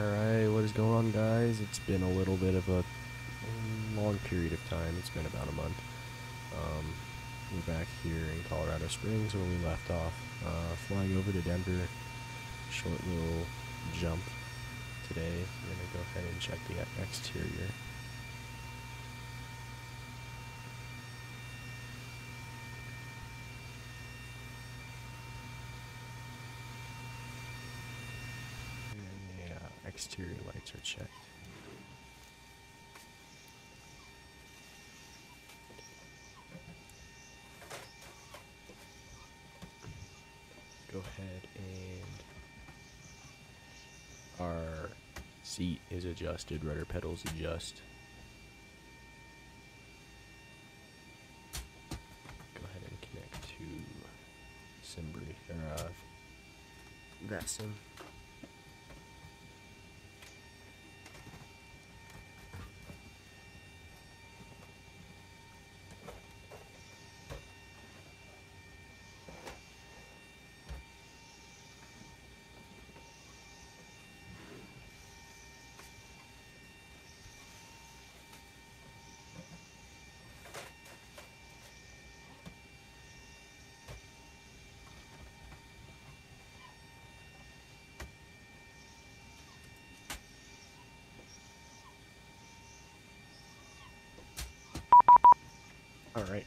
Alright, what is going on, guys? It's been a little bit of a long period of time. It's been about a month. Um, we're back here in Colorado Springs where we left off. Uh, flying over to Denver. Short little jump today. We're going to go ahead and check the exterior. And the uh, exterior lights are checked. Go ahead and our seat is adjusted, rudder pedals adjust. Go ahead and connect to Simbri or uh. All right.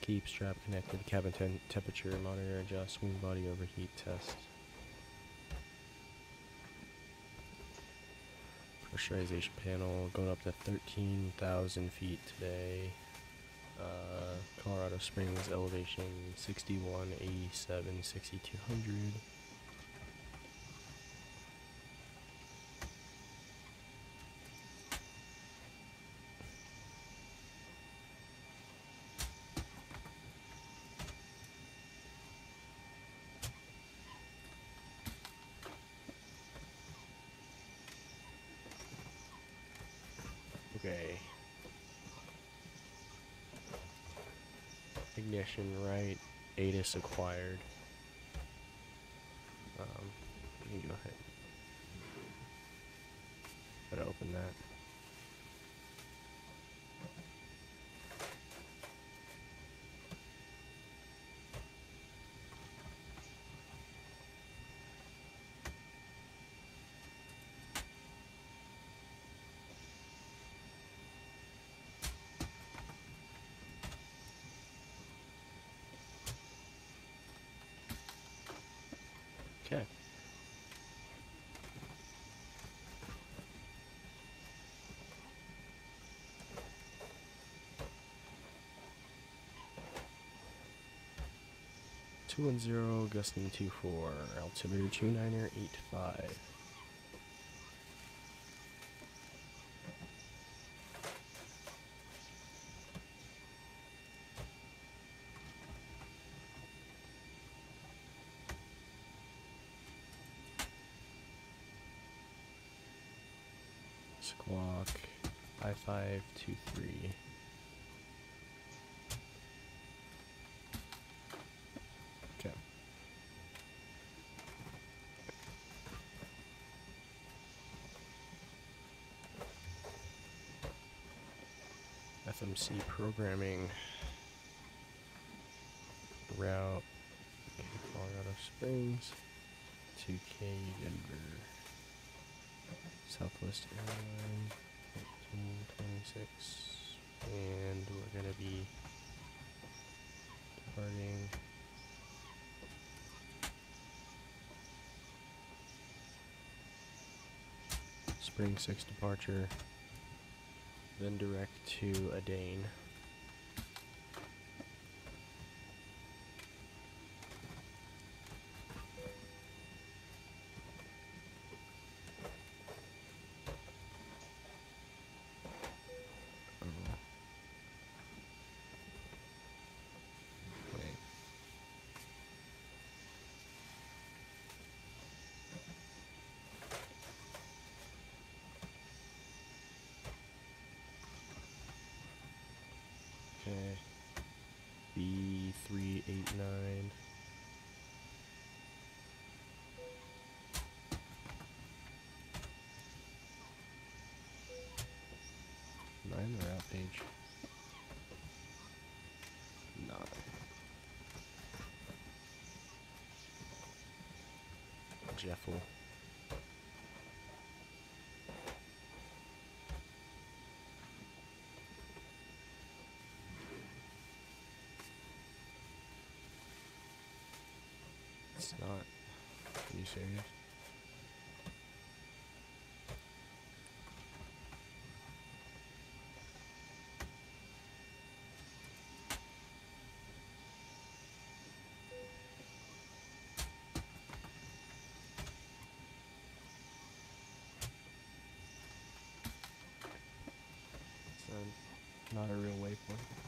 Keep strap connected. Cabin temperature monitor adjust. Wing body overheat test. Pressurization panel going up to 13,000 feet today. Uh, Colorado Springs elevation 61, 87, 6200. Okay. Right, ATIS acquired. 210, gusting 24, altitude 2985. Squawk I-523. FMC programming route. K Colorado Springs. to K Denver. Southwest Airline 1426 and we're gonna be departing. Spring 6 departure then direct to a Oh. Jeffel. It's not. Are you serious? Not, a real waypoint.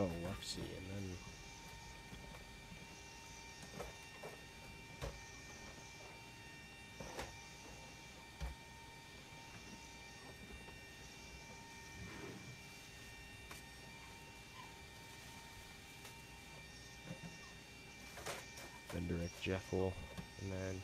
Oh, Luxie, and then then direct Jeffel, and then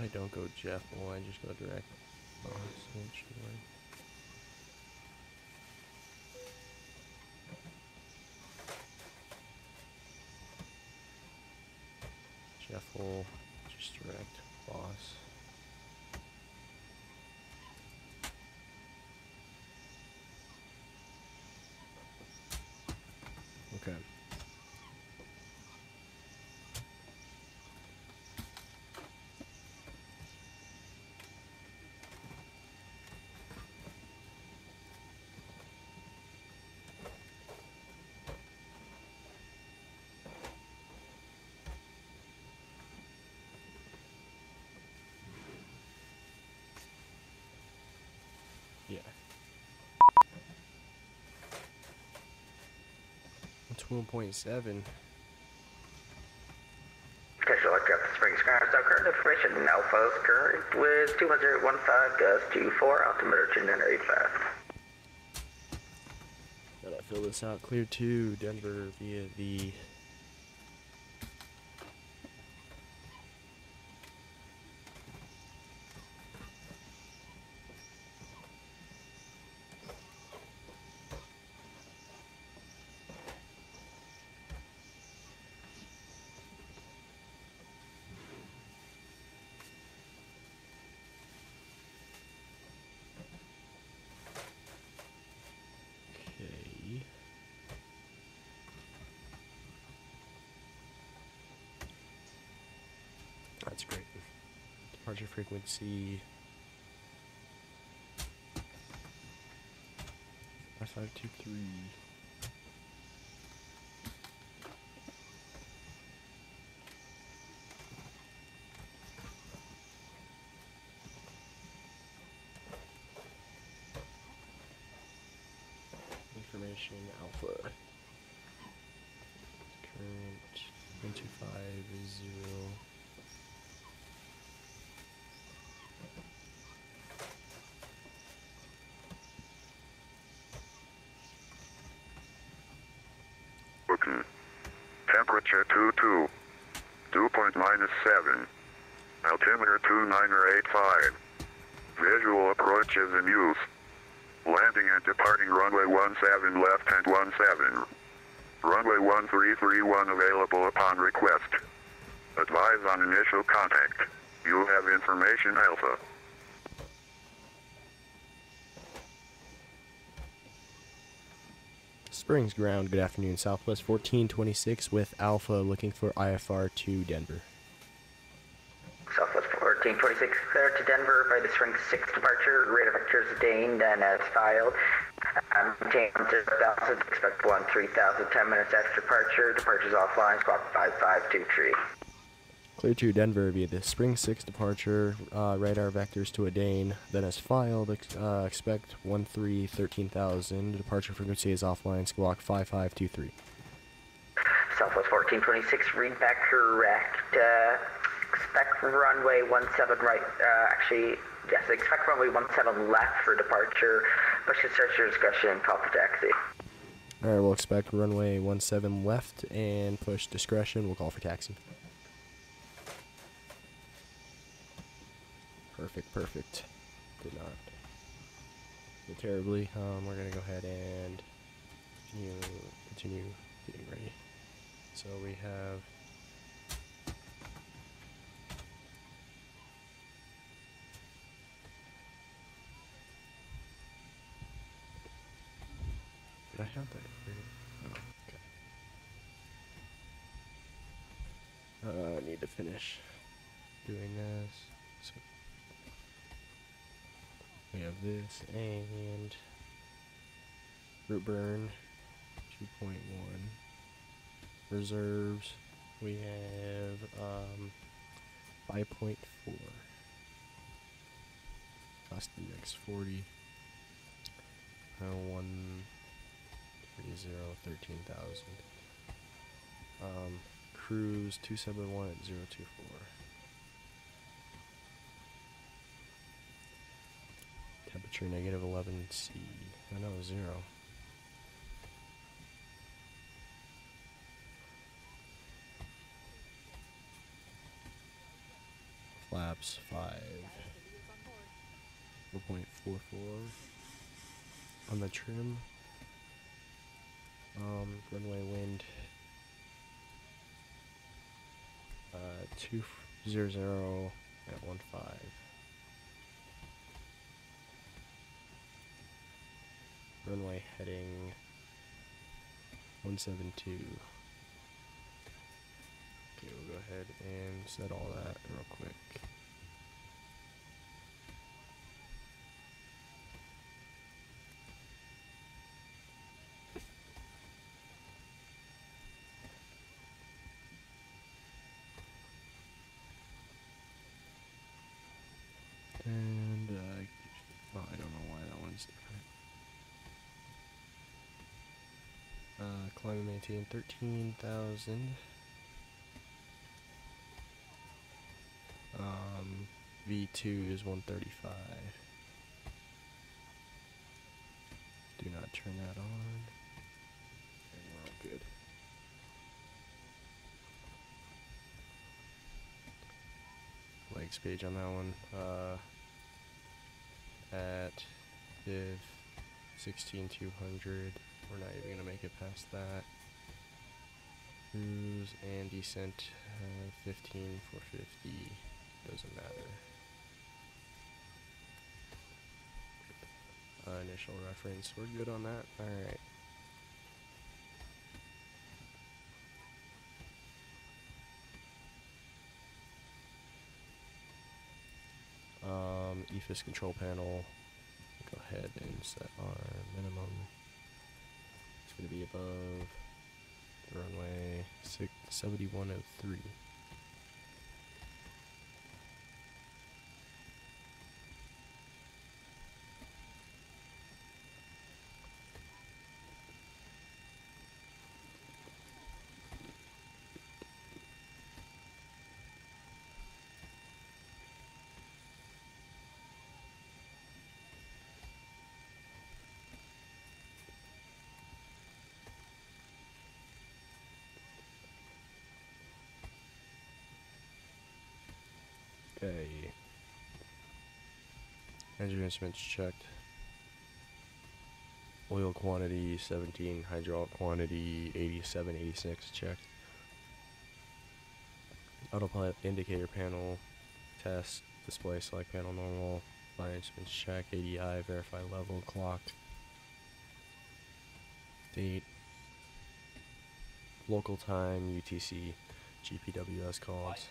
I don't go Jeff, well, I just go direct. Oh, 1.7. Okay, so I got the spring Car. So current information now, folks. Current with 215 gust 24 altimeter 2985. Gotta fill this out clear to Denver via the Departure frequency. Five five two three. Information alpha. Current one two five zero. Temporary Temperature 22. Dew point minus 7. Altimeter 2985. Visual approach is in use. Landing and departing runway 17 left and 17. Runway 1331 available upon request. Advise on initial contact. You have information Alpha. Springs ground, good afternoon. Southwest 1426 with Alpha looking for IFR to Denver. Southwest 1426 clear to Denver by the Spring 6 departure. Radar vectors ordained and as filed. Um, maintain 0,000, expect 1 3000, 10 minutes after departure. Departures offline, squawk 5523. Clear to Denver via the Spring 6 departure, uh, radar vectors to Adane, then as filed, ex- uh, expect 13 13000, departure frequency is offline, squawk 5523. Southwest 1426, read back correct. Uh, expect runway 17 right, uh, actually, yes, expect runway 17 left for departure. Push to search your discretion, call for taxi. Alright, we'll expect runway 17 left and push discretion, we'll call for taxi. Perfect, perfect. Did not terribly. Um, we're gonna go ahead and continue, continue getting ready. So we have Did I have that? Oh, okay. Uh, I need to finish doing this. So we have this and root burn 2.1 reserves. We have um 5.4 cost index 40 uh, 130 13,000 um cruise 271 at 024 Temperature negative 11 C. I know, zero. Flaps 5. 4.44 on the trim. Um, runway wind. Uh, 200 at 1 runway heading 172. Okay, we'll go ahead and set all that real quick. 19, 13,000. Um, V2 is 135. Do not turn that on. And we're all good. Legs page on that one. Uh, at if 16200. We're not even going to make it past that. Cruise and descent, uh, 15 450. Doesn't matter. Uh, initial reference, we're good on that. Alright. Um, EFIS control panel. Go ahead and set our minimum it's going to be above runway six, 7103. Engine instruments checked. Oil quantity 17, hydraulic quantity 87, 86 checked. Autopilot indicator panel test, display select panel normal, fire instruments check, ADI verify level clock, date, local time, UTC, GPWS calls.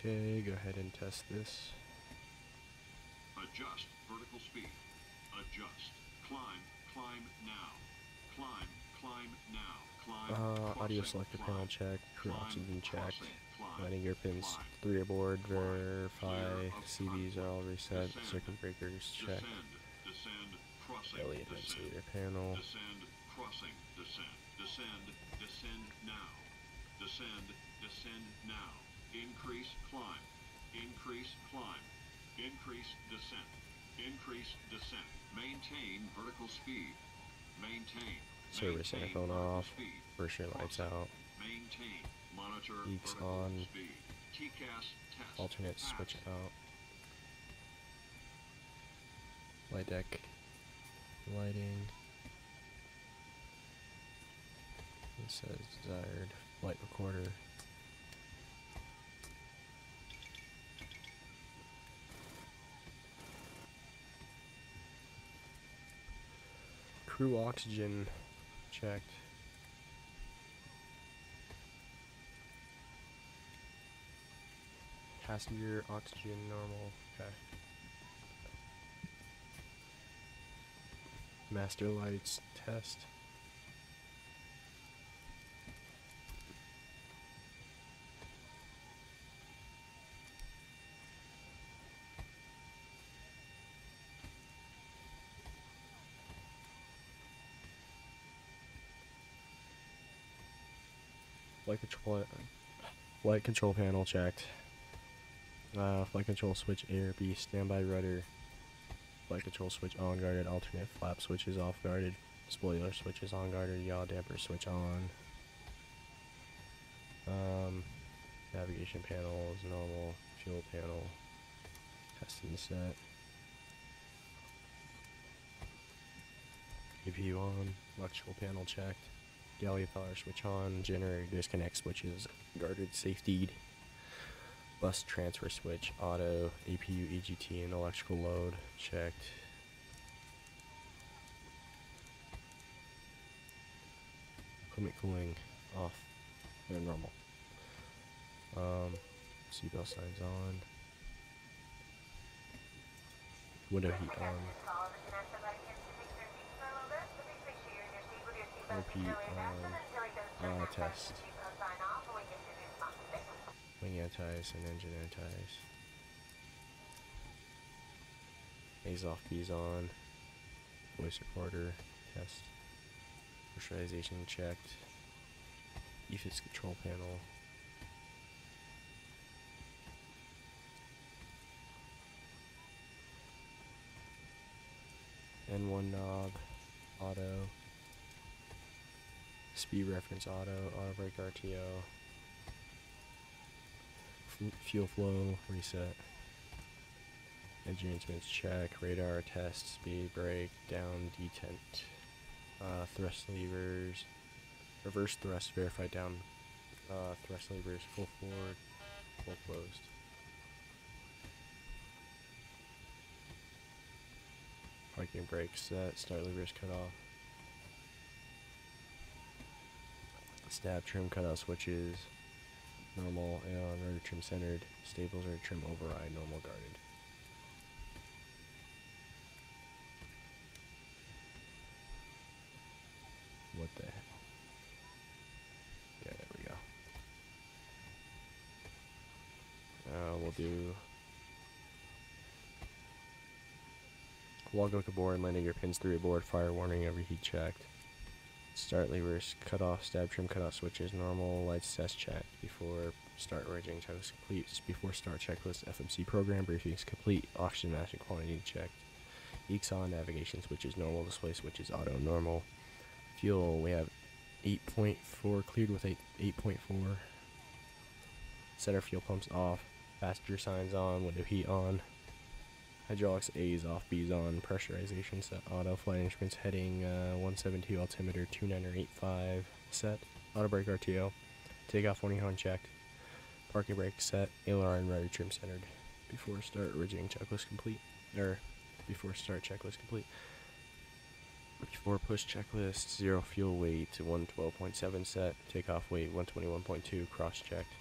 Okay, go ahead and test this. Adjust vertical speed. Adjust. Climb. Climb now. Climb. Climb now. Climb. Uh, audio selector climb, panel check, crew oxygen check. crossing, landing gear pins climb, three aboard, verify, CVs are all reset, descend, circuit breakers checked, Descend. Descend. Crossing. Elliott descend. panel, Descend, crossing, descend, descend, descend now. Descend, descend now. Increase climb. Increase climb. Increase descent. Increase descent. Maintain vertical speed. Maintain. service interphone vertical off, speed. first year lights out, Maintain. Monitor vertical on. speed. TCAS test. alternate Pass. switch out, light deck, lighting, it says desired light recorder, crew oxygen checked. Passenger oxygen normal. Okay. Master lights test. Flight control, flight control panel checked. Uh, flight control switch A or B, standby rudder. Flight control switch on guarded, alternate flap switches off guarded, spoiler switches on guarded, yaw damper switch on. Um, navigation panel is normal, fuel panel, testing set. APU on, electrical panel checked, galley power switch on, generator disconnect switches guarded, safetied bus transfer switch, auto, APU, EGT, and electrical load checked. Equipment cooling off. They're normal. Um, seatbelt signs on. Window heat on. Repeat on. Uh, test. Wing anti-ice and engine anti-ice. A's off, B's on. Voice recorder, test. Pressurization checked. EFIS control panel. N1 knob, auto. Speed reference auto, auto brake RTO. Fuel flow reset. Engine instruments check. Radar test. Speed brake down. Detent. Uh, thrust levers. Reverse thrust verified down. Uh, thrust levers full forward. Full closed. Parking brakes set. Start levers cut off. Stab trim cutoff switches normal and on rotor trim centered. staples rotor trim override, normal guarded. What the heck? Yeah, there we go. Uh, we'll do Log hook aboard, landing your pins through aboard, fire warning, overheat checked. Start levers, cut off, stab trim, cut off switches, normal, lights test check. Before start rigging, checklist complete. Before start checklist, FMC program briefings complete. Oxygen and quantity checked. Eeks on, navigation switches, normal, display switches, auto, normal. Fuel, we have 8.4 cleared with 8, 8.4. center fuel pumps off. Passenger signs on, window heat on. Hydraulics A's off, B's on. Pressurization set auto. Flight instruments heading uh, 172, altimeter 2985 set. Auto brake RTO. Takeoff warning horn checked. Parking brake set. Aileron and rudder trim centered. Before start, rigging checklist complete. Or before start checklist complete. Before push checklist, zero fuel weight to 112.7 set. Takeoff weight 121.2 cross checked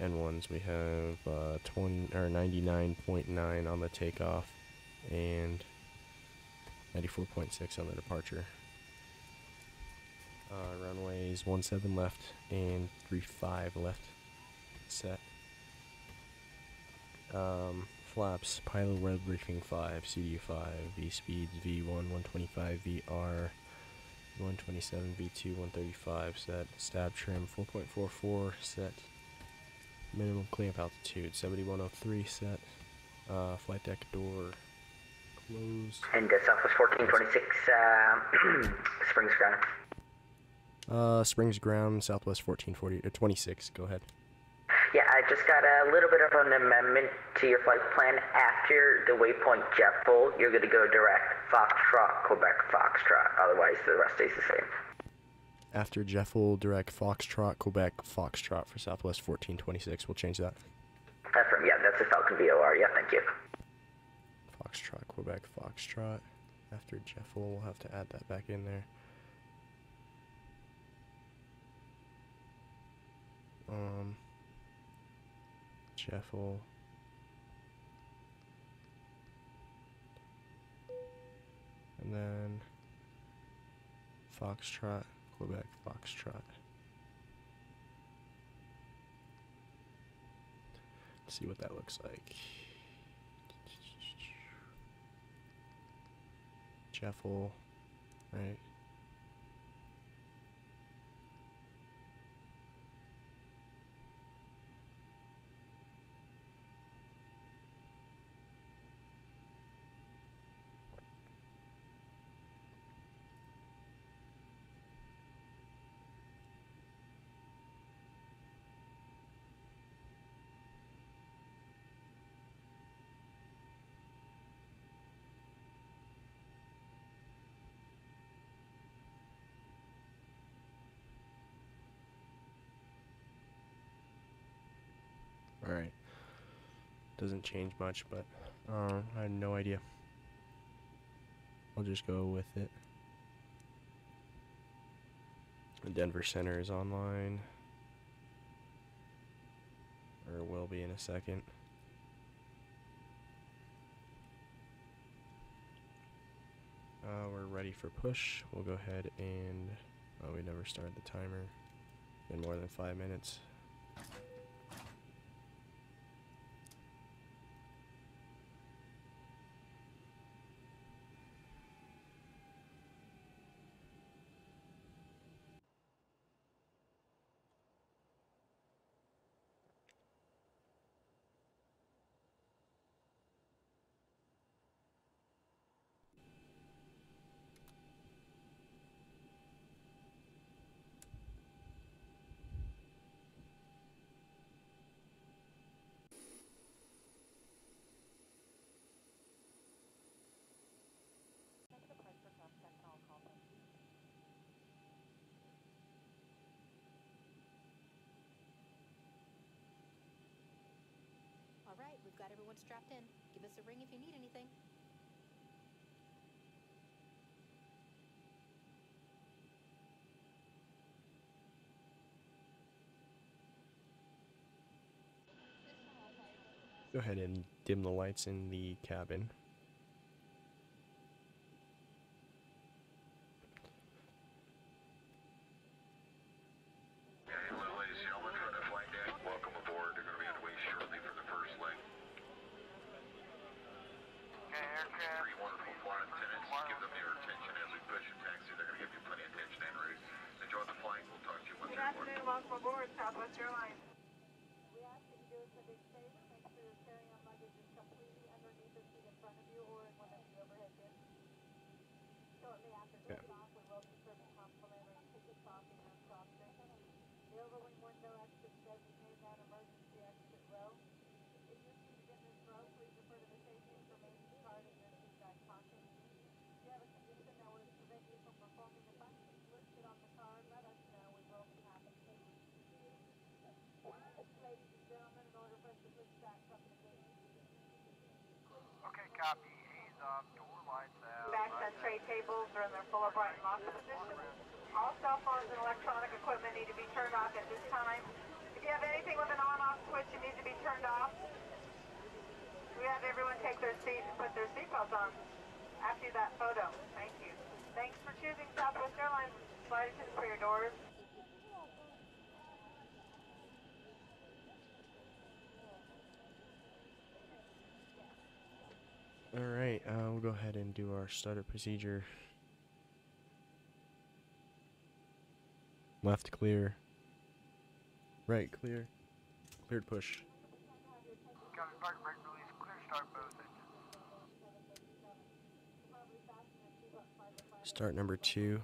and ones we have uh, 20 or 99.9 on the takeoff and 94.6 on the departure. Uh, runways 17 left and 35 left set. Um, flaps pilot web briefing 5 CD5 V speeds V1 125 VR 127 V2 135 set stab trim 4.44 set minimum clamp altitude 7103 set uh, flight deck door closed And uh, Southwest 1426, uh, Springs ground. uh, springs ground southwest 1440 or 26 go ahead Yeah, I just got a little bit of an amendment to your flight plan. After the waypoint Jetful, you're going to go direct Foxtrot, Quebec Foxtrot. Otherwise, the rest stays the same. After Jeffel direct Foxtrot Quebec Foxtrot for southwest 1426 we'll change that. That's from, yeah, that's the Falcon VOR. Yeah, thank you. Foxtrot Quebec Foxtrot. After Jeffel we'll have to add that back in there. Um Jeffel and then Foxtrot Quebec Foxtrot. Let's see what that looks like. Jeffel right Alright. Doesn't change much, but uh, I have no idea. I'll just go with it. The Denver Center is online. Or will be in a second. Uh, we're ready for push. We'll go ahead and. Oh, we never started the timer. In more than five minutes. We've got everyone strapped in. Give us a ring if you need anything. Go ahead and dim the lights in the cabin. Hello, ladies and gentlemen, from the flight deck. Welcome aboard. They're going to be underway shortly for the first leg. Three one front of you or in one of the overhead bins. Shortly after Yeah. liftoff, we will be serving complimentary ticket coffee and soft drinks. The overwing window exit designated an emergency exit row. If you're seated in this row, please refer to the safety information card and your seat guide caution. If you have a condition that would prevent you from performing the functions listed on the card, let us know. We will be happy to take you. Ladies and gentlemen, in order for us to push back from the gate. Okay, copy. Ease off. Door lights out. Backs on tray tables are in their full upright lock position. All cell phones and electronic equipment need to be turned off at this time. If you have anything with an on-off switch, it needs to be turned off. We have everyone take their seat and put their seatbelts on after that photo. Thank you. Thanks for choosing Southwest Airlines. Slide attendant for your doors. Alright, uh, we'll go ahead and do our starter procedure. Left clear. Right clear. Cleared push. Start number two.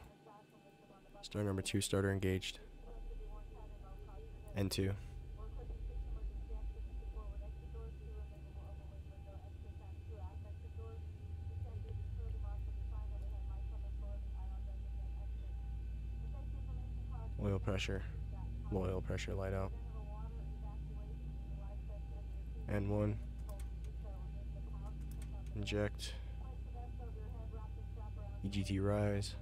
Start number two, starter engaged. N2. Oil pressure. Oil pressure light out. N1. Inject. EGT rise.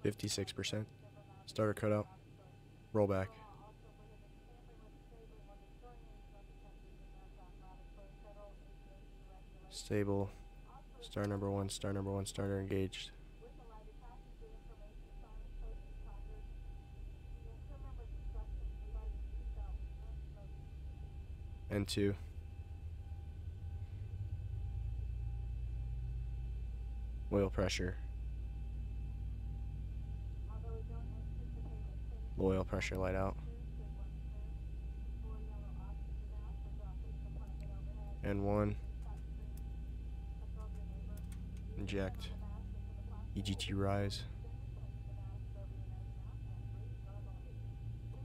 Fifty-six percent. Starter cutout. Roll back. Stable. Star number one, star number one, starter engaged. N2. Oil pressure. Oil pressure light out. N1. Inject. EGT rise.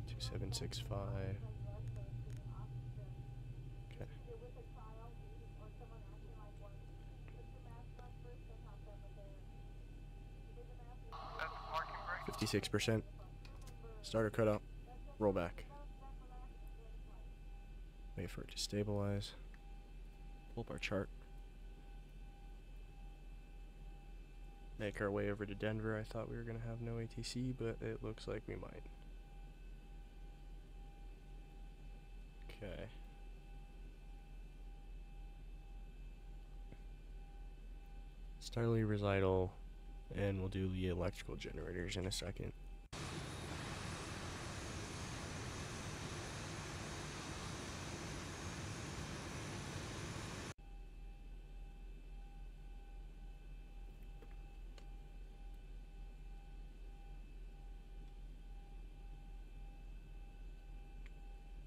2765. Okay. That's 56%. Starter cutout. Roll back. Wait for it to stabilize. Pull up our chart. Make our way over to Denver. I thought we were going to have no ATC, but it looks like we might. Okay. Starly recital, and we'll do the electrical generators in a second.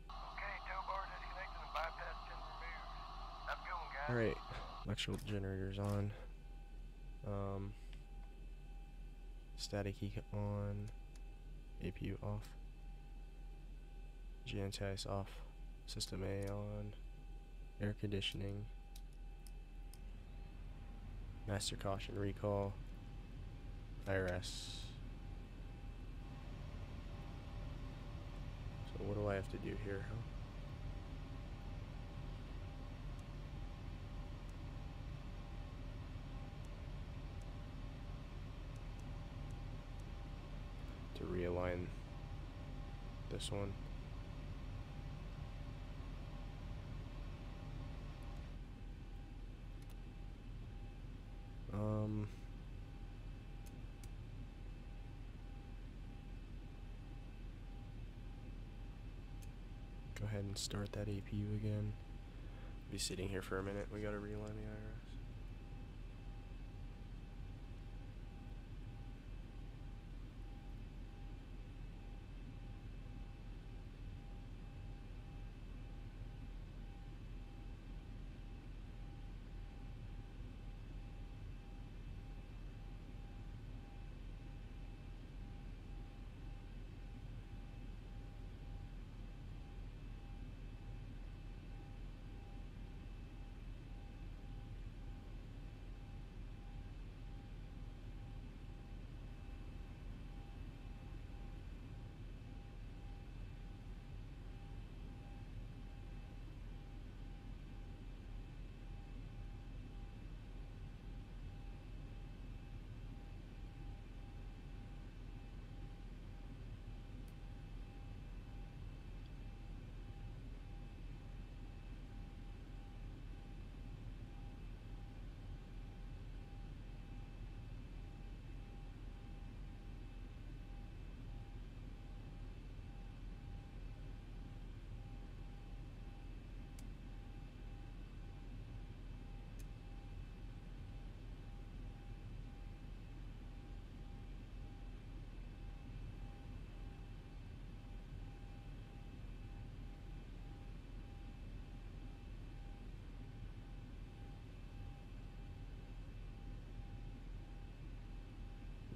Okay, tow bar disconnected and bypass pin removed. Have a good one, guys. Alright, electrical generators on. Um, static heat on. APU off. GNTIS off. System A on. Air conditioning. Master caution recall. IRS. So what do I have to do here, huh? to realign this one. Um, go ahead and start that APU again. Be sitting here for a minute. We gotta realign the IRS.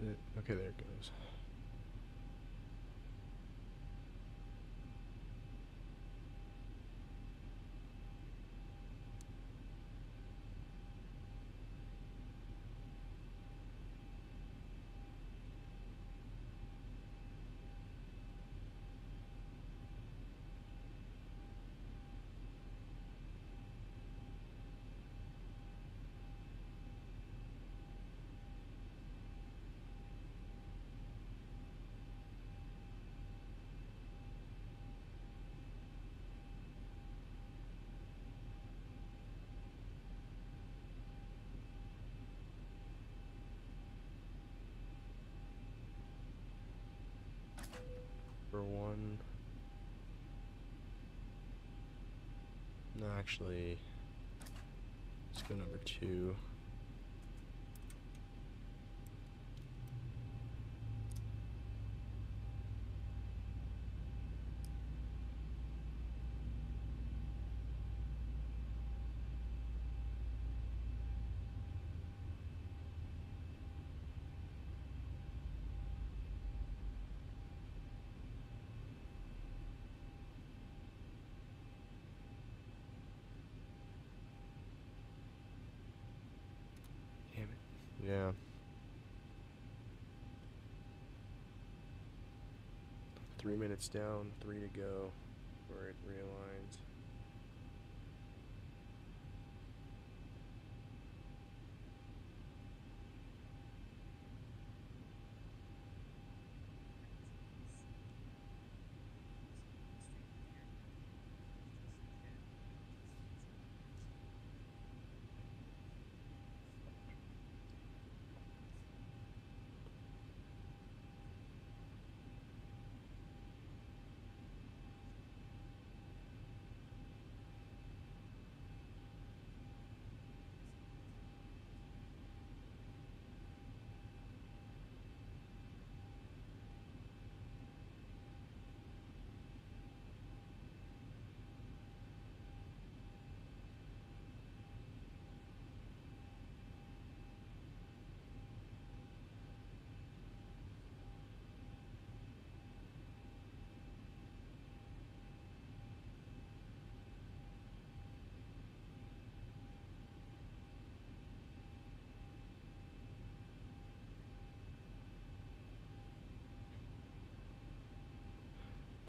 It- okay, there it goes. For one. No, actually, let's go number two. Damn it. Yeah. Three minutes down, three to go, where it realigns.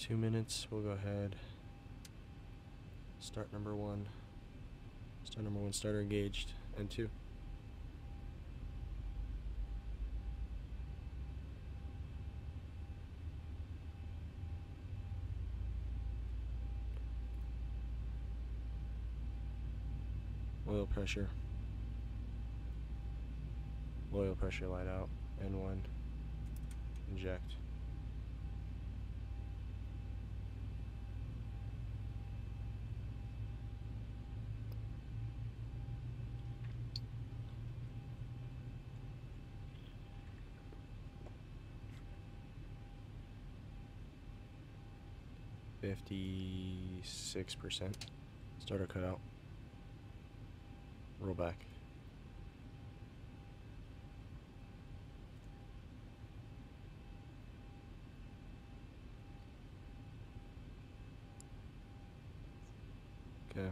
Two minutes, we'll go ahead. Start number one. Start number one, starter engaged, and two. Oil pressure. Oil pressure light out. N1. Inject. Fifty-six percent. Starter cutout. Roll back. Okay.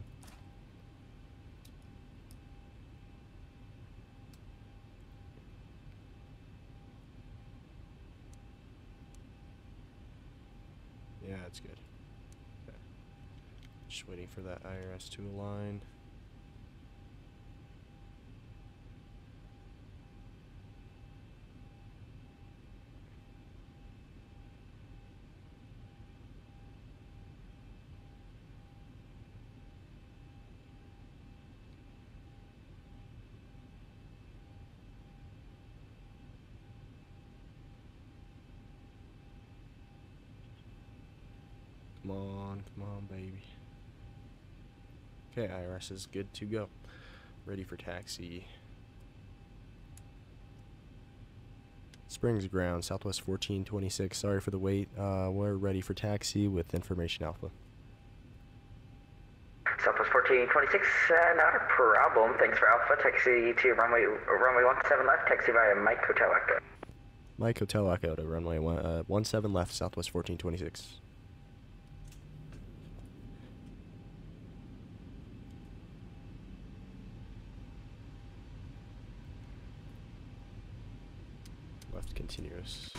Yeah, it's good. Okay. Just waiting for that IRS to align. Come on, come on, baby. Okay, IRS is good to go. Ready for taxi. Springs ground, Southwest 1426. Sorry for the wait. Uh, we're ready for taxi with information alpha. Southwest 1426, uh, not a problem. Thanks for Alpha. Taxi to runway runway 17 left. Taxi via Mike Hotel Echo. Mike Hotel Echo to runway one, uh, 17 left, Southwest 1426. Left continuous.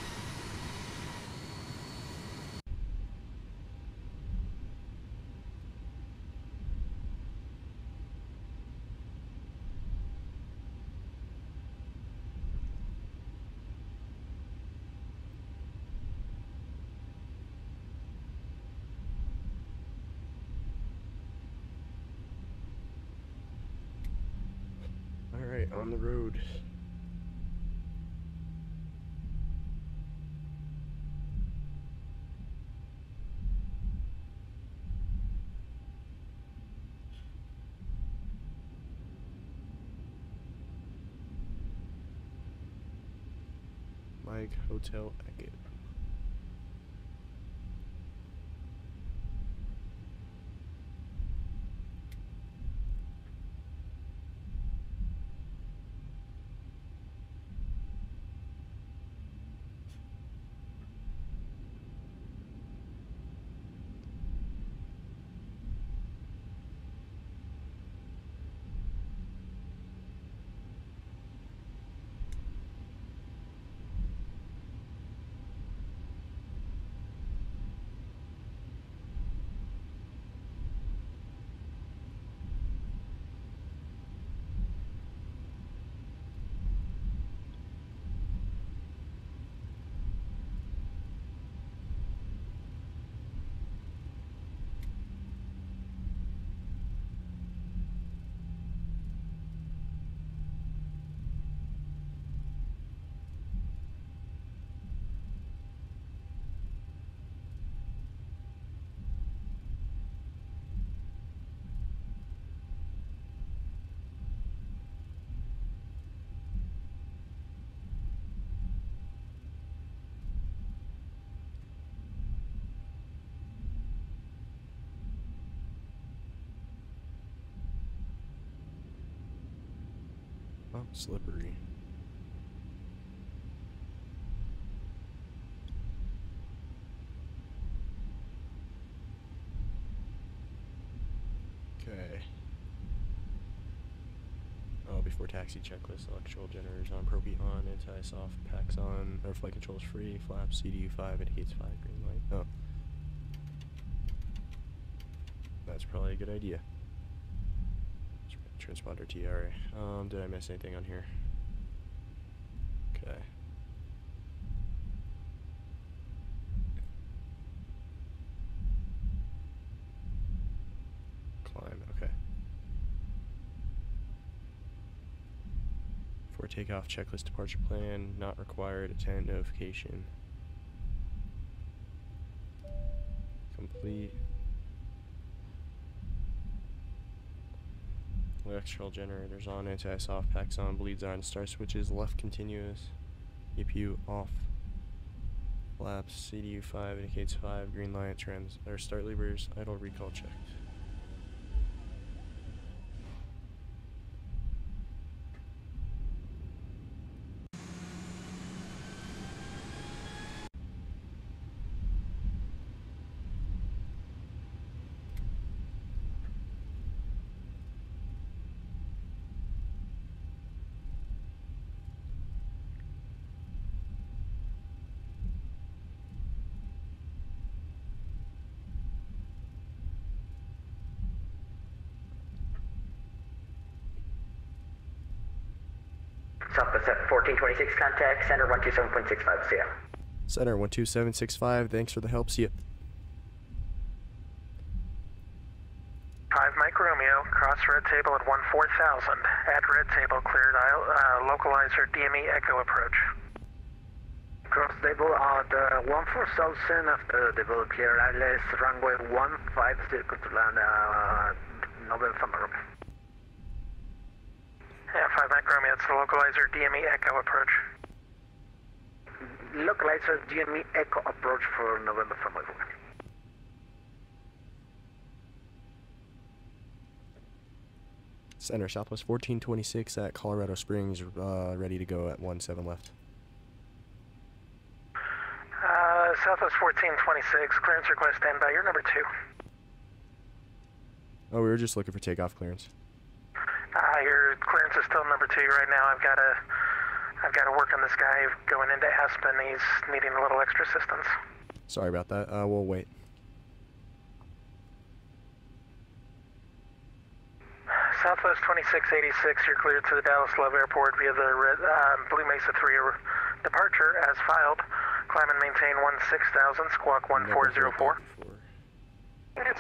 All right, on the road. Mike Hotel Echo. Slippery. Okay. Oh, before taxi checklist, electrical generators on, propy on, anti-soft packs on, flight controls free, flaps, CDU 5, indicates 5, green light. Oh. That's probably a good idea. Transponder TRA. Um, did I miss anything on here? Okay. Climb, okay. For takeoff, checklist departure plan, not required, attend notification. Complete. Electrical generators on, anti-soft packs on, bleeds on, star switches, left continuous, APU off. Laps, CDU 5 indicates 5, green light, trans, or start levers, idle recall checked. Southwest at 1426, contact center 127.65, see ya. Center 12765, thanks for the help, see ya. 5 Mike Romeo, cross red table at 14000. At red table, cleared aisle, uh, localizer DME echo approach. Cross table at uh, 14000 after the will clear ILS runway 15 circle to land uh, November. Yeah, 5 Mike Romeo, it's the localizer DME echo approach. Localizer DME Echo approach for November from Center Southwest 1426 at Colorado Springs, uh, ready to go at 17 left. Uh, Southwest 1426, clearance request standby. You're number 2. Oh, we were just looking for takeoff clearance. Uh, your clearance is still number 2 right now. I've got to I've got to work on this guy going into Aspen. He's needing a little extra assistance. Sorry about that. Uh, we'll wait. Southwest 2686, you're cleared to the Dallas Love Airport via the um, Blue Mesa 3 departure as filed. Climb and maintain 16,000, squawk 1404.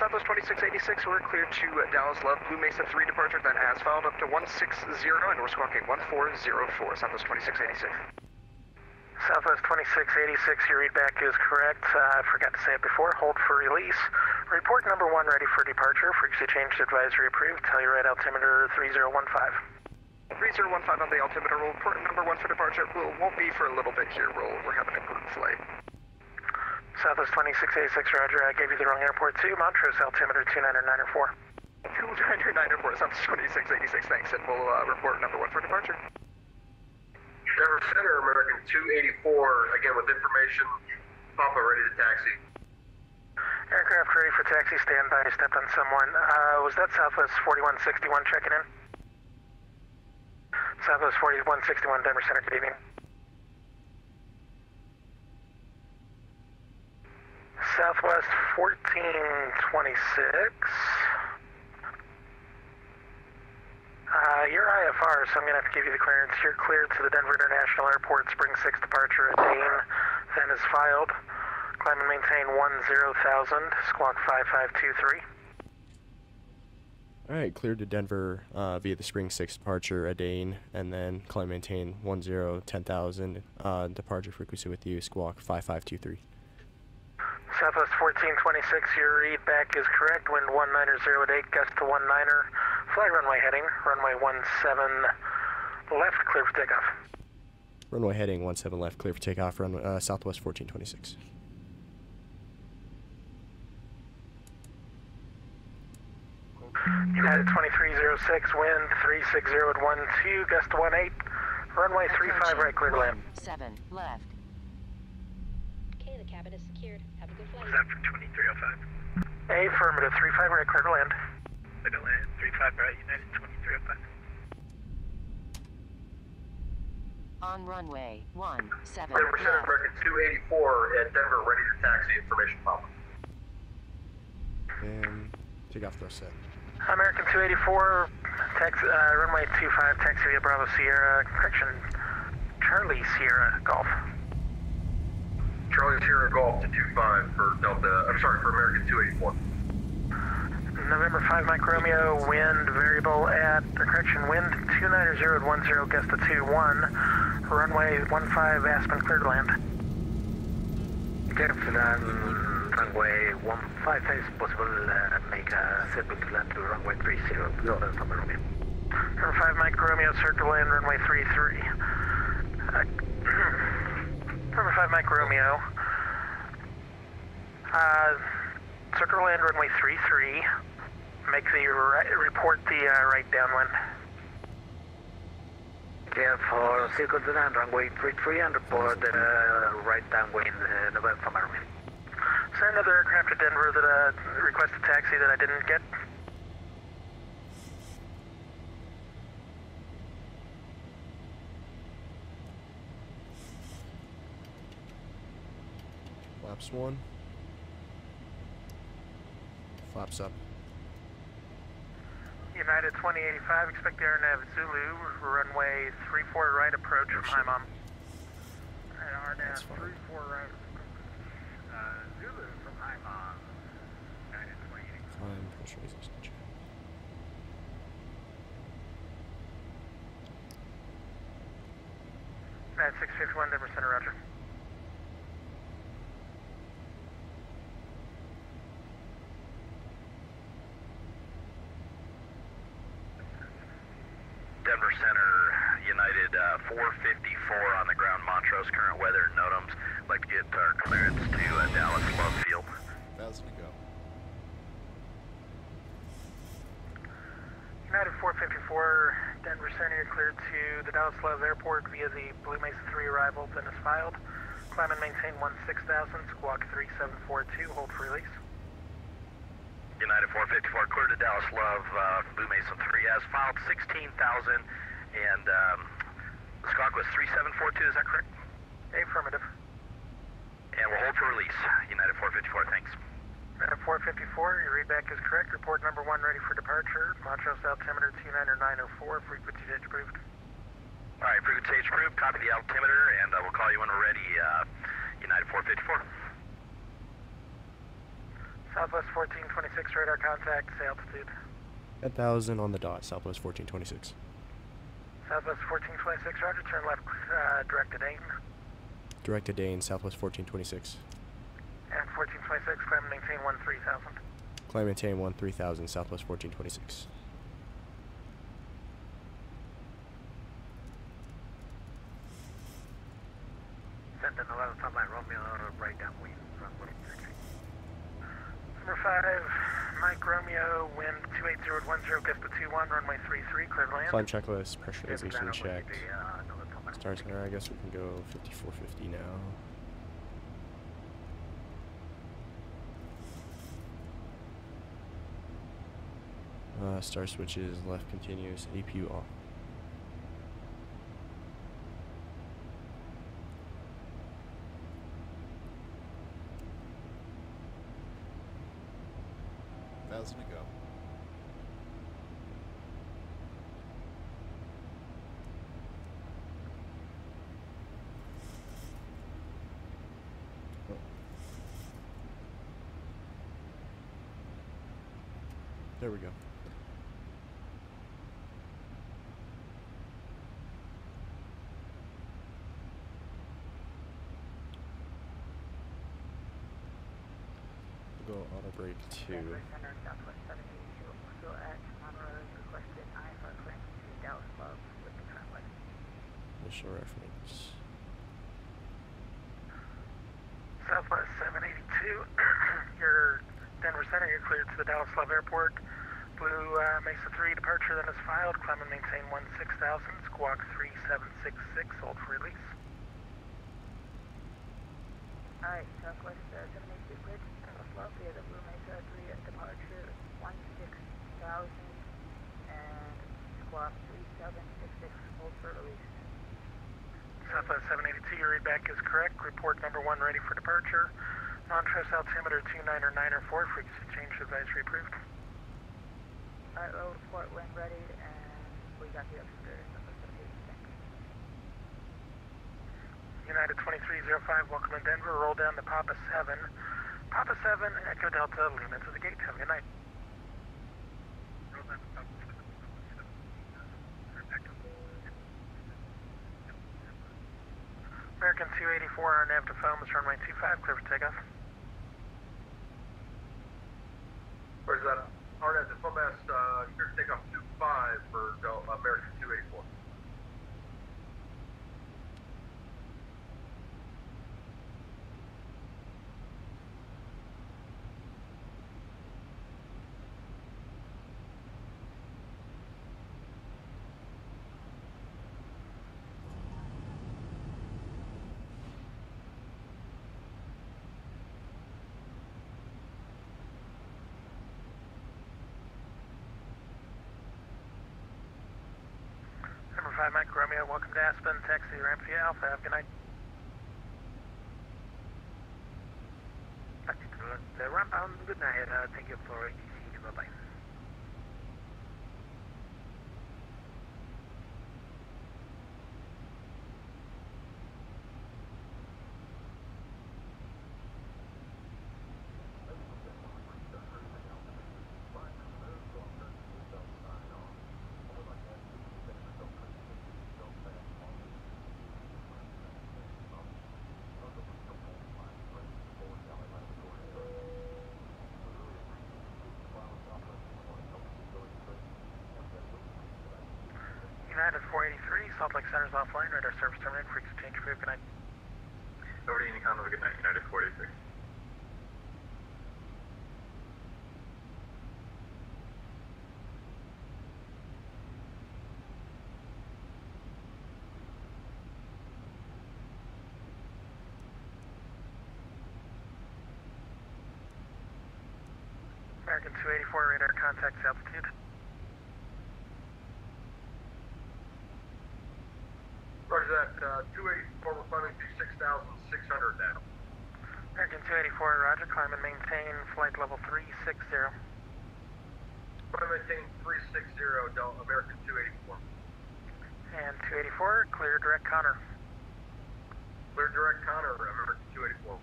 Southwest 2686, we're cleared to uh, Dallas Love, Blue Mesa 3 departure, then as filed up to 160, and we're squawking 1404, Southwest 2686. Southwest 2686, your readback is correct. Uh, I forgot to say it before. Hold for release. Report number one ready for departure. Frequency change advisory approved. tell Telluride altimeter 3015. 3015 on the altimeter. We'll report number one for departure. We'll, won't be for a little bit here. We'll, we're having a group flight. Southwest 2686, roger. I gave you the wrong airport too. Montrose altimeter 29904. 29904, Southwest 2686, thanks, and we'll uh, report number one for departure. Denver Center, American 284, again with information. Papa ready to taxi. Aircraft ready for taxi, standby. Stepped on someone. Uh, was that Southwest 4161 checking in? Southwest 4161, Denver Center, good evening. Southwest 1426. Uh, you're IFR, so I'm going to have to give you the clearance. You're cleared to the Denver International Airport Spring 6 departure at Dane. Then is filed. Climb and maintain 10,000, squawk 5523. All right, cleared to Denver uh, via the Spring 6 departure at Dane, and then climb and maintain 10, 10,000, uh, departure frequency with you, squawk 5523. Southwest 1426, your read back is correct. Wind 19008, gust to 19er. Flag runway heading, runway 17 left, clear for takeoff. Runway heading 17 left, clear for takeoff, run, uh, Southwest 1426. United 2306, wind 360 at 12, gust to 18. Runway 35 right, clear to land. 7 left. Okay, the cabin is secured. Have a good flight. Is that for 2305? A, affirmative, 35 right, clear to land. Clear to land, 35 right, United 2305. On runway 17 Denver Center, left. American 284 at Denver ready to taxi. Information Papa. And takeoff thrust set. American 284, tax, uh, runway 25, taxi via Bravo Sierra, correction, Charlie Sierra Golf. Charlie Sierra Golf to 25 for Delta, I'm sorry, for American 284. November 5 Mike Romeo, wind variable at, or correction, wind 290 at 10, gust to 21, runway 15 Aspen, clear to land. Clear to land, runway 15 is possible, uh, make a circle to land to runway 30, November Romeo. Number 5 Mike Romeo, circle land, runway 33. Uh, number 5 Mike Romeo, Uh, circle land runway 33. Make the right, report the uh, right downwind. Yeah, for circle to land runway 33 and report uh, right downwind uh, November from Army. Is there another aircraft to Denver that uh, requested taxi that I didn't get? Flaps one. Flaps up. United 2085, expect the RNAV Zulu, runway 34 right approach from High Mom. That's fine. Uh, Zulu from High Mom. United 2085. Climb pressurization check. United 651, Denver Center, roger. Denver Center, United uh, 454 on the ground, Montrose, current weather and NOTAMs. Like to get our clearance to uh, Dallas Love Field. Thousand to go. United 454, Denver Center, you're cleared to the Dallas Love Airport via the Blue Mesa 3 arrival, then is filed. Climb and maintain 16,000, squawk 3742, hold for release. United 454, clear to Dallas Love, uh, Blue Mesa 3 as filed, 16,000, and um, the was 3742, is that correct? Affirmative. And we'll hold for release. United 454, thanks. United 454, your readback is correct. Report number one ready for departure. Montrose altimeter 29904, frequency change approved. All right, frequency stage approved, copy the altimeter, and uh, we'll call you when we're ready, uh, United 454. Southwest 1426 radar contact, say altitude. 10,000 on the dot, Southwest 1426. Southwest 1426, roger, turn left, uh, direct to Dayton. Direct to Dane, Southwest 1426. And 1426, climb and maintain 13,000. Climb maintain 1 3000, Southwest 1426. Send an 11 from my Romeo right downwind runway 33. Number 5, Mike Romeo, wind 28010, gust to 21, runway 33, clear land. Climb checklist, pressurization Plan checked. the, November from Army. Star Center, I guess we can go 5450 now. Uh, star switches, left continuous, APU off. Thousand to go. There we go. We'll go auto brake two. Center, Southwest 782, still at Montrose, requested IFR clearance to Dallas Love with the current weather. Initial reference. Southwest 782, your Denver Center, you're cleared to the Dallas Love Airport. Blue uh, Mesa 3 departure then is filed. Climb and maintain 16,000, squawk 3766, hold for release. Alright, Southwest uh, 782 cleared to Dallas Love via the Blue Mesa 3 at departure 16,000 and squawk 3766, hold for release. Southwest 782, your readback is correct. Report number one ready for departure. Montrose altimeter 29904, frequency change advisory approved. Alright, roll report when ready, and we got the upstairs. Southwest 782, thanks. United 2305, welcome to Denver. Roll down to Papa 7. Papa 7, Echo Delta, Luna to the gate. Have a good night. American 284, RNAV to foam is runway 25, clear for takeoff. Where's that? RNAV to FOMAS, uh, here to take off 25 for American 284. 5 Mike Romeo, welcome to Aspen, taxi ramp via Alpha, have a good night. The ramp good night. Uh, thank you for ATC. Bye Salt Lake Center's offline, radar service terminated, frequency change, approved, good night. Over to Unicom, have a good night, United 483. American 284, radar contacts altitude. Roger that, uh, 284, we're climbing to 6,600 now. American 284, roger, climb and maintain flight level 360. Climb maintain 360, Del- American 284. And 284, clear direct Connor. Clear direct Connor, American 284.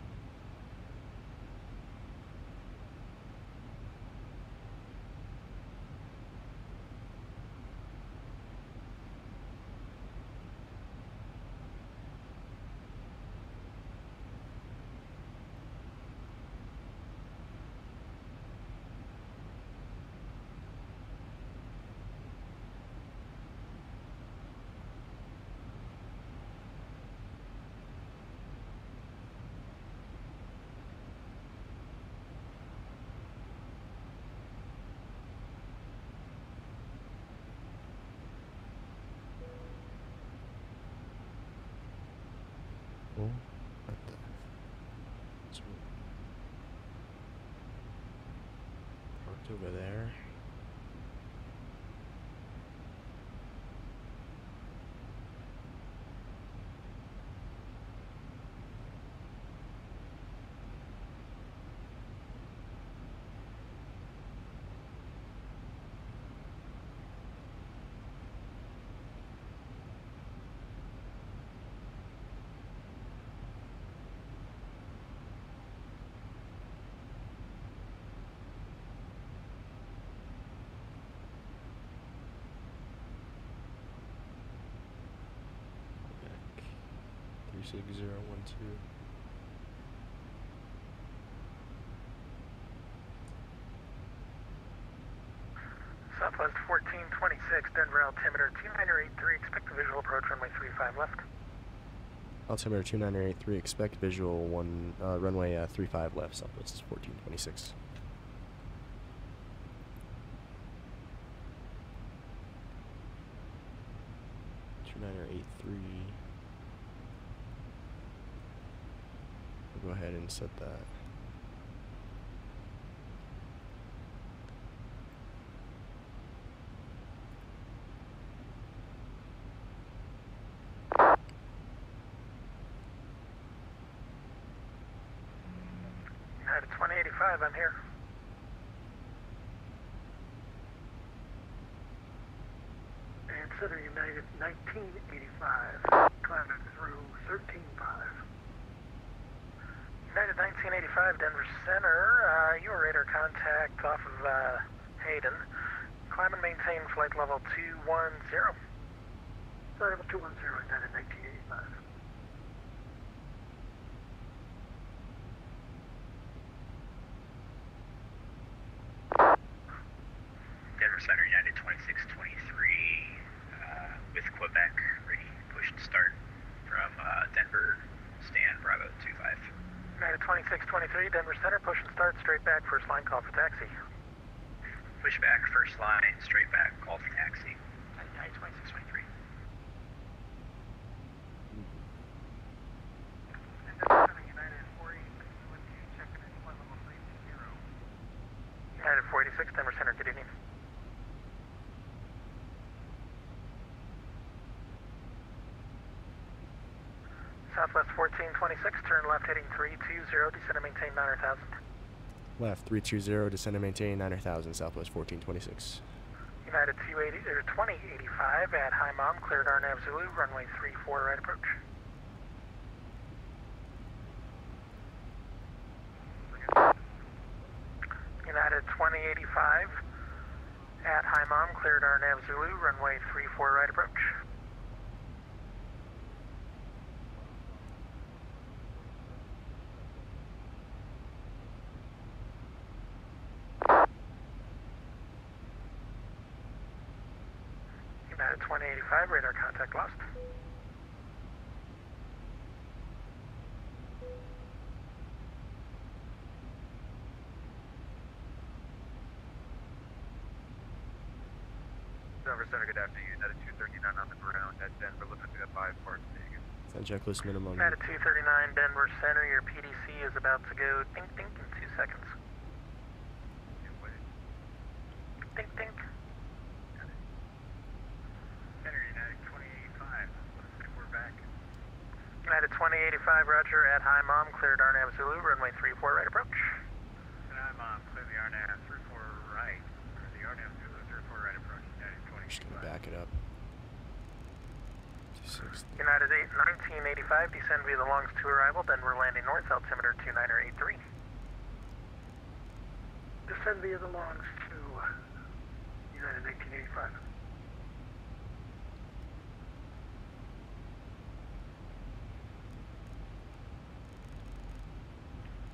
Six zero one two. Southwest 1426, Denver altimeter 2983, expect visual approach runway three five left. Altimeter 2983, expect visual one uh, runway uh, five left, southwest 1426. And set that. United 2085, I'm here. And United 1985, climbing through 135. United 1985, Denver Center. Uh, you were radar contact off of uh, Hayden. Climb and maintain flight level 210. Sorry, 210, 26, turn left heading 320, descend and maintain 9000. Left 320, descend and maintain 9000, southwest 1426. United 280, or 2085 at High Mom, cleared RNAV Zulu, runway 34 right approach. United 2085 at High Mom, cleared RNAV Zulu, runway 34 right approach. United 2085, radar contact lost. Denver Center, good afternoon. United 239 on the ground at Denver, looking to get five parts Vegas. Send checklist minimum. United 239, Denver Center, your PDC is about to go ding ding in two seconds. Ding ding. Center, United 2085. Looks like we're back. United 2085, Roger, at High Mom, cleared RNAV Zulu, runway 34, right approach. And I'm um, clear the RNAV 34 right. Or the RNAV Zulu 34 right approach. United 20. Just going to back it up. United 8, 1985, descend via the Longs to arrival, Denver landing north, altimeter 2983. Descend via the longs to United 1985.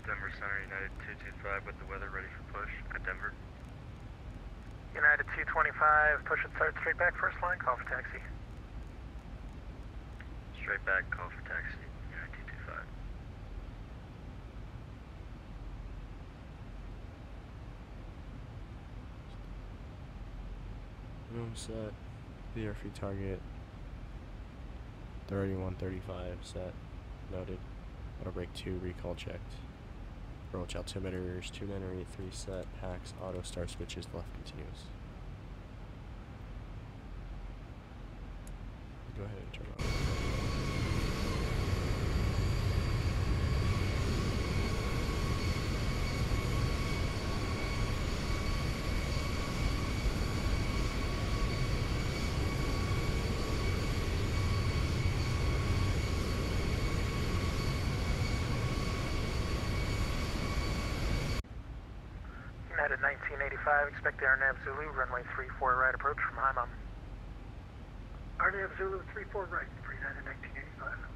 Denver Center, United 225 with the weather ready for push at Denver. United 225, push it, start straight back, first line, call for taxi. Straight back, call for taxi. United 225. Room set. VRF target. 3135 set. Noted. Auto brake 2 recall checked. Approach altimeters 2983 set. Hacks auto start switches left continuous. Go ahead and turn on. United 1985, expect RNAV Zulu, runway 34, right approach from Mom. RNAV Zulu 34 right for United 1985.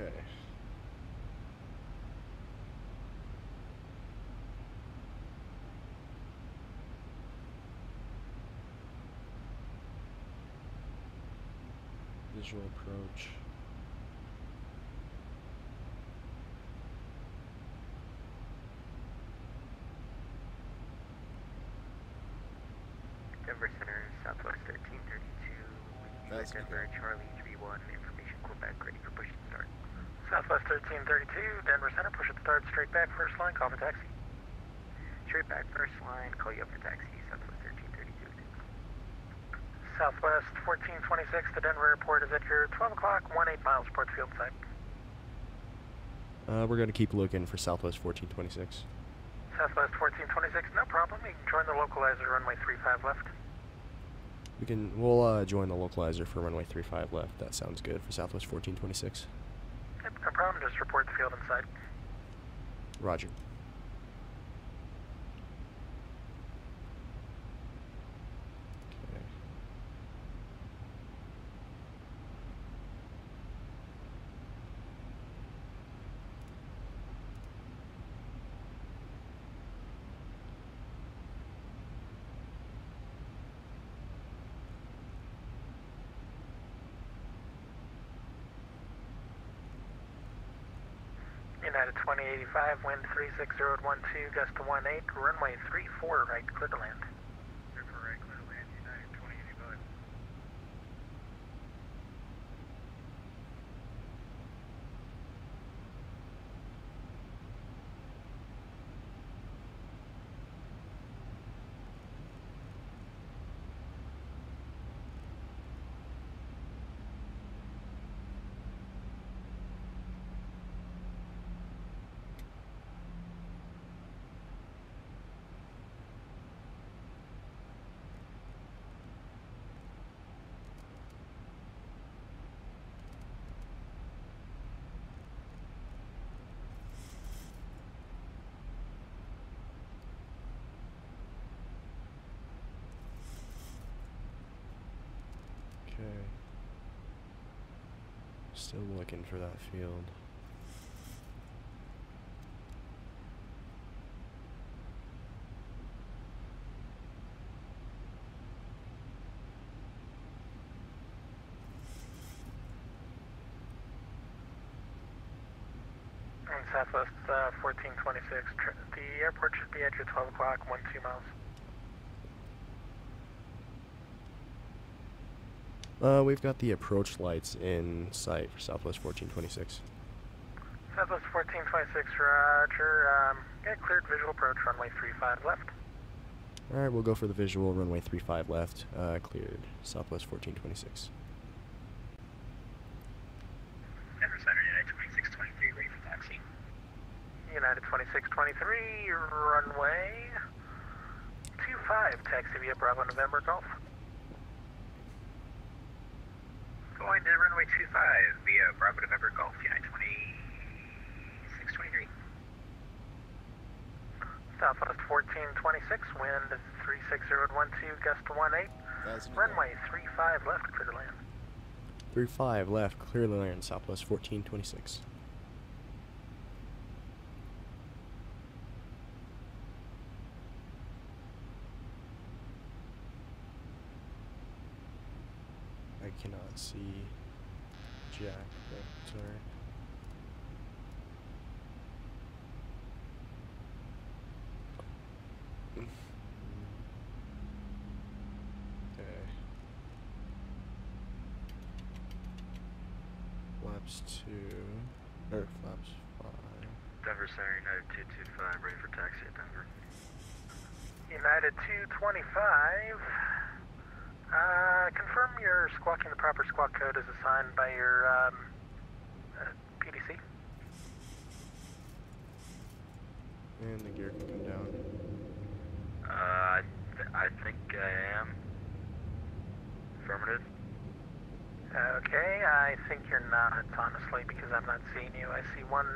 Okay. Visual approach. Denver Center, Southwest 1332, That's Denver, Charlie 31, information Quebec, ready for push and start. Southwest 1332, Denver Center, push it third, straight back, first line, call for taxi. Straight back, first line, call you up for taxi, Southwest 1332. Southwest 1426, the Denver airport is at your 12 o'clock, 18 miles, Port Field side. Uh, we're gonna keep looking for Southwest 1426. Southwest 1426, no problem. You can join the localizer, runway 35 left. We can we'll uh, join the localizer for runway 35 left. That sounds good for Southwest 1426. Yep, no problem. Just Roger. Okay. United 2085, wind 360 at 12, gust to 18, runway 34 right, clear to land. Okay. Still looking for that field. On Southwest uh, 1426, the airport should be at your 12 o'clock, 1 2 miles. Uh, we've got the approach lights in sight for Southwest 1426. Southwest 1426, roger. Um, get cleared visual approach, runway 35 left. Alright, we'll go for the visual, runway 35 left, uh, cleared, Southwest 1426. United 2623, ready for taxi. United 2623, runway 25, taxi via Bravo November Golf. 225 via Bravo November Golf, United 2623. Southwest 1426, wind 36012, gust 18. Runway 35 left, clear to land. 35 left, clear to land, Southwest 1426. I cannot see Jack, but sorry. Okay. Flaps two, or flaps five. Denver Center, United 225, ready for taxi at Denver. United 225, uh, confirm you're squawking the proper squawk code is assigned by your um, uh, PDC. And the gear can come down. Uh, I, th- I think I am. Affirmative. Okay, I think you're not, honestly, because I'm not seeing you. I see one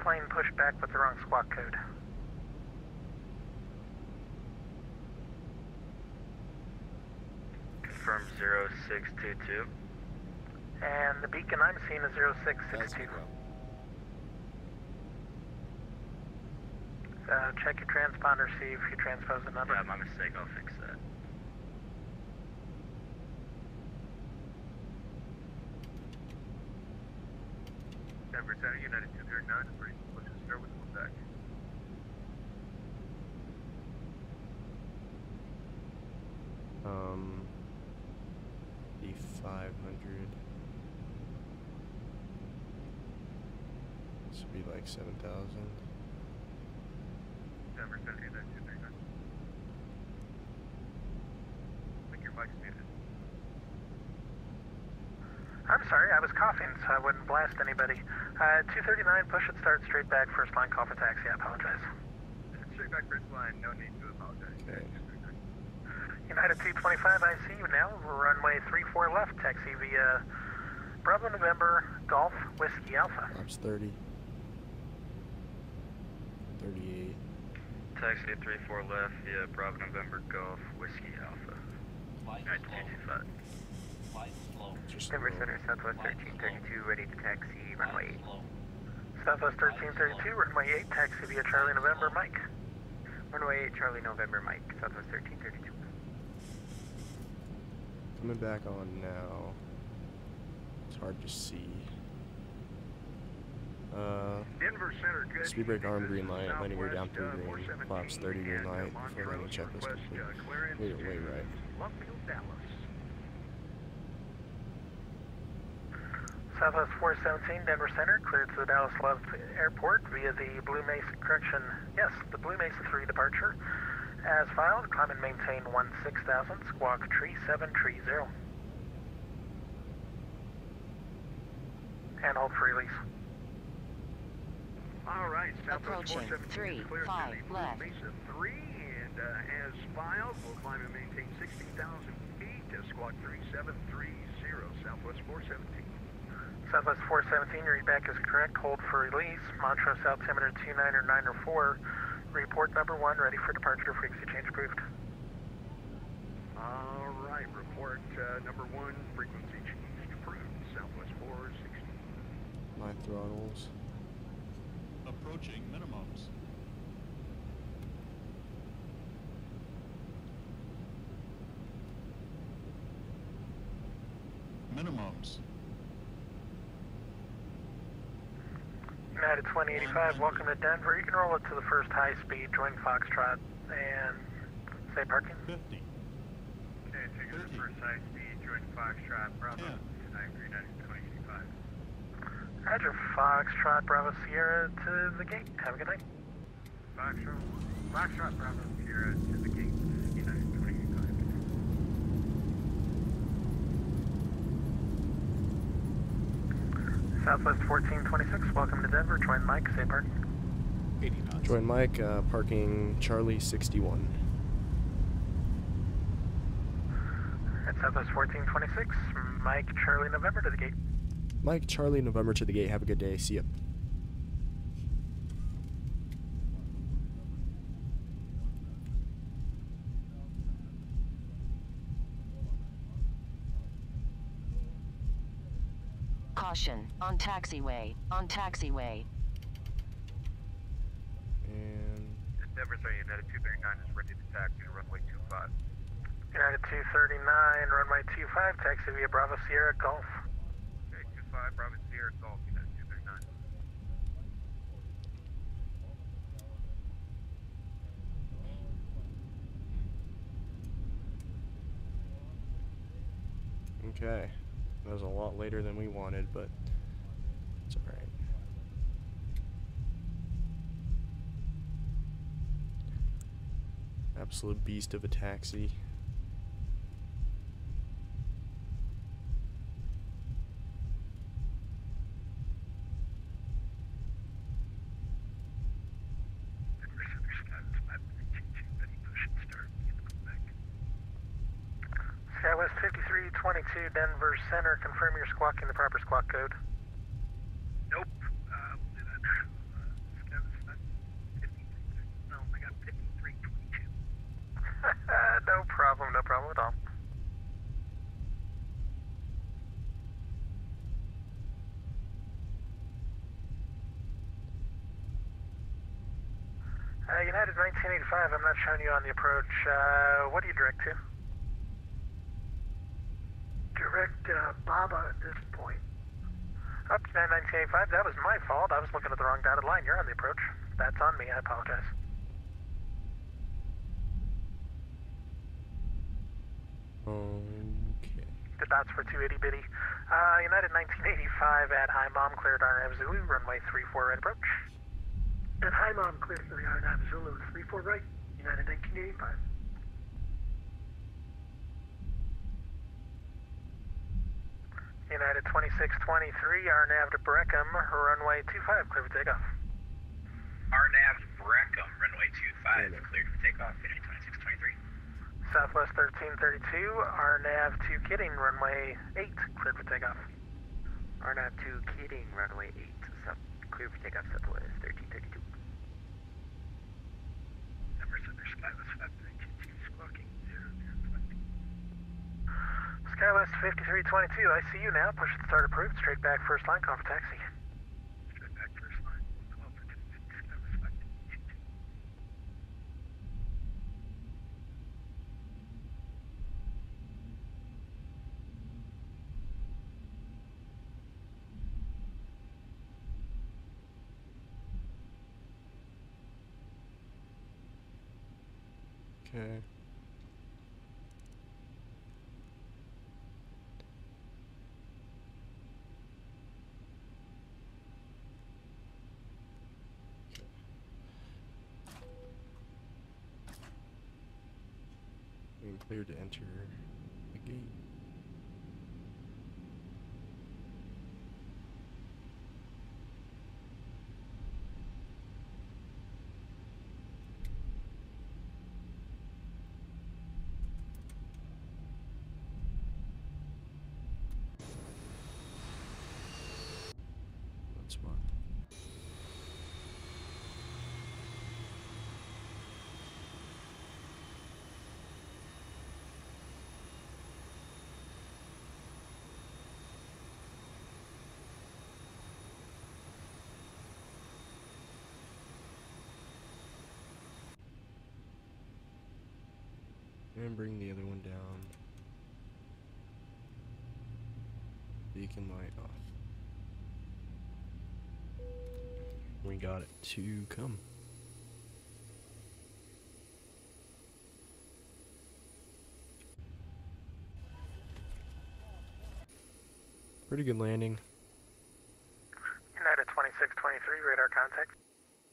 plane pushed back with the wrong squawk code. Confirm 0622. And the beacon I'm seeing is Thousand 0662. Uh, check your transponder, see if you transpose the number. Yeah, my mistake, I'll fix that. Denver Center, United 239, ready to push the start with Quebec. Um, the 500. This would be like 7,000. Denver Center, United 239. I think your mic's muted. I'm sorry, I was coughing, so I wouldn't blast anybody. Uh, 239, push it, start straight back, first line call for taxi, I apologize. Straight back first line, no need to apologize. Okay. United 225, I see you now, runway 34 left, taxi via Bravo November Golf Whiskey Alpha. Flaps 30. 38. Taxi at 34 left via Bravo November Golf Whiskey Alpha. United 225. Flight slow. Denver. Center, Southwest 1332, ready to taxi, runway 8. Southwest 1332, runway 8, taxi via Charlie November Mike. Runway 8, Charlie November, Mike, Southwest 1332. Coming back on now. It's hard to see. Uh, Denver Center, good. speed brake arm green light, landing gear down Southwest, through uh, green, 417 flaps 30 green and, light, before landing Montrose, checklist complete. uh, clearance Wait, way to right. Love Field, Dallas. Southwest 417, Denver Center, cleared to the Dallas Love Airport via the Blue Mesa, correction, yes, the Blue Mesa 3 departure. As filed, climb and maintain 16000, squawk tree 7, tree 0. And hold for release. All right, Southwest Approaching. 417 Three, clear to five, the Blue left. Mesa 3, and uh, as filed, we'll climb and maintain 16,000 feet to squawk 3730, Southwest 417. Southwest 417, your readback is correct. Hold for release. Montrose altimeter 29904. Report number one, ready for departure. Frequency change approved. All right, report uh, number one, frequency changed approved, Southwest 416. My throttles. Approaching minimums. Minimums. United 2085, welcome to Denver. You can roll it to the first high speed, join Foxtrot, and say parking. 50. Okay, take it to the first high speed, join Foxtrot, Bravo, 939, 2085. Roger, Foxtrot, Bravo Sierra to the gate. Have a good night. Foxtrot, Foxtrot, Bravo, Sierra to the gate, United 2085. Southwest 1426, welcome to Denver. Join Mike, say parking. 80 knots. Join Mike, uh, parking Charlie 61. At Southwest 1426, Mike, Charlie, November to the gate. Mike, Charlie, November to the gate. Have a good day. See ya. On taxiway, on taxiway. And Denver Center, United 239 is ready to taxi to runway 25. United 239, runway 25, taxi via Bravo Sierra Golf. Okay, 25, Bravo, Sierra, Golf, United 239. Okay. That was a lot later than we wanted, but it's alright. Absolute beast of a taxi. Skywest 5322, Denver Center. Confirm you're squawking the proper squawk code. Nope. Uh, we'll do that now. Uh, Skywest 53, no, I got 5322. no problem, no problem at all. Uh, United 1985, I'm not showing you on the approach. Uh, what do you direct to? Direct uh, Baba at this point. Up to 1985, that was my fault. I was looking at the wrong dotted line. You're on the approach. That's on me, I apologize. Okay. The dots for 280 bitty. Uh, United 1985 at High Mom, cleared RNAV Zulu, runway 34 right approach. And hi, Mom, clear for the RNAV Zulu, 3-4 right, United 1985. United 2623, RNAV to Breckham, runway 25, clear for takeoff. RNAV Breckham, runway 25, cleared for takeoff, United 2623. Southwest 1332, RNAV to Kidding, runway 8, cleared for takeoff. RNAV 2 Keating, runway 8, sub, clear for takeoff, Southwest 1332. Denver Center, Skywest 5322, squawking 0020. Skywest 5322, I see you now. Push the start approved. Straight back, first line, call for taxi. Straight back, first line, call for taxi, Skywest 5322. Okay. Cleared to enter the gate. That's smart. And bring the other one down. Beacon light off. We got it to come. Pretty good landing. United 2623, radar contact.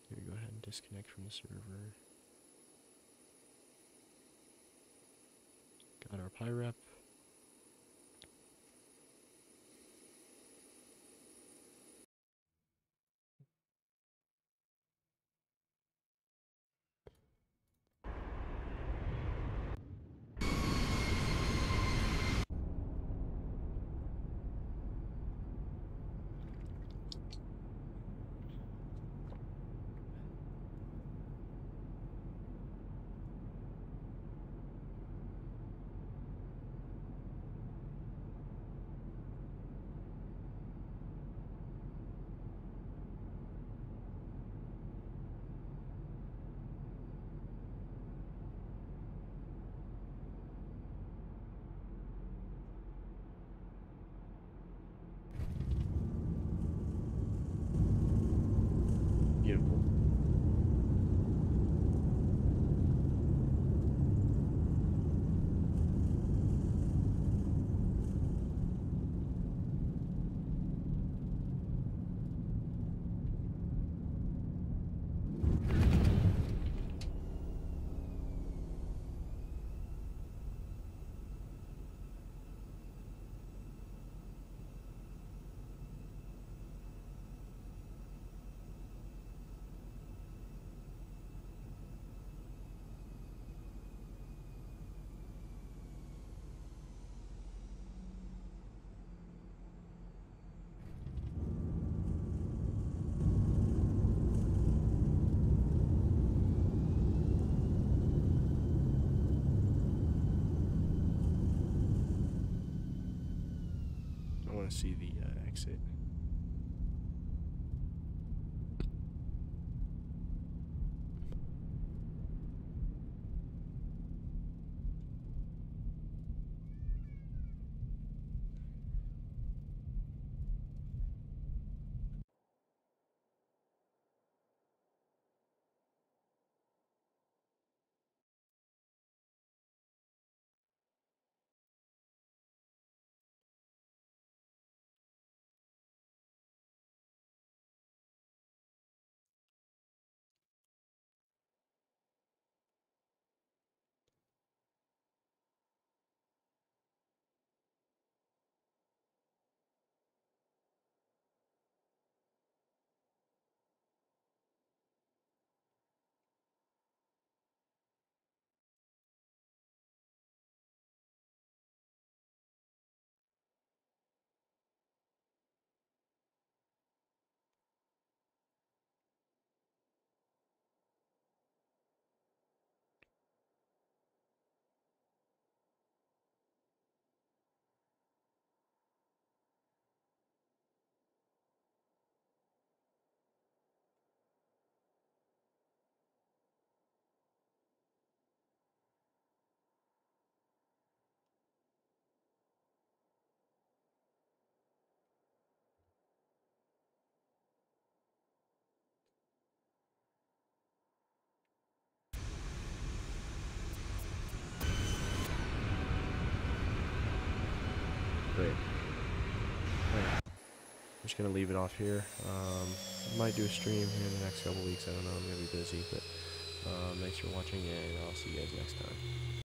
Here, go ahead and disconnect from the server. Got our see the uh, exit. I'm just gonna leave it off here. Um, might do a stream here in the next couple weeks. I don't know. I'm gonna be busy, but um, thanks for watching, and I'll see you guys next time.